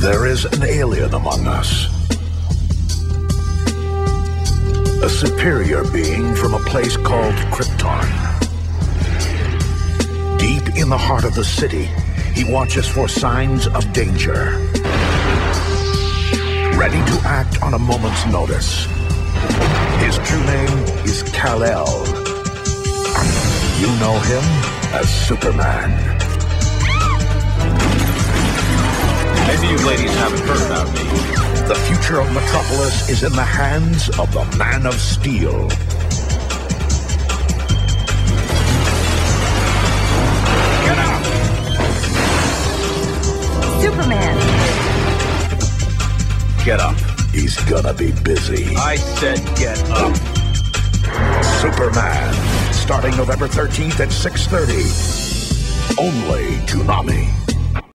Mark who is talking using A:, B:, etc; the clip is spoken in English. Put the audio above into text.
A: There is an alien among us. A superior being from a place called Krypton. Deep in the heart of the city, he watches for signs of danger. Ready to act on a moment's notice. His true name is Kal-El. You know him as Superman.
B: Maybe you ladies haven't heard about me.
A: The future of Metropolis is in the hands of the Man of Steel. Get up!
C: Superman.
B: Get up.
A: He's gonna be busy.
B: I said get up.
A: Superman, starting November 13th at 6.30. Only Toonami.